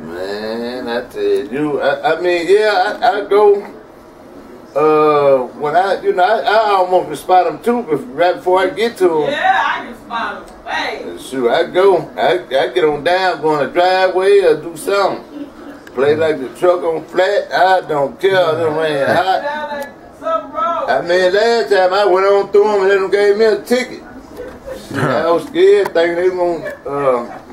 Man, I tell you, I, I mean, yeah, I, I go. Uh, when I, you know, I, I almost can spot them too, but right before I get to them. Yeah, I can spot them. Hey. Shoot, I go, I, I get on down, go on the driveway or do something. Play like the truck on flat, I don't care. Them rain hot. Sound like something wrong. I mean, last time I went on through them and they gave me a ticket. I was scared, thinking they was gonna uh,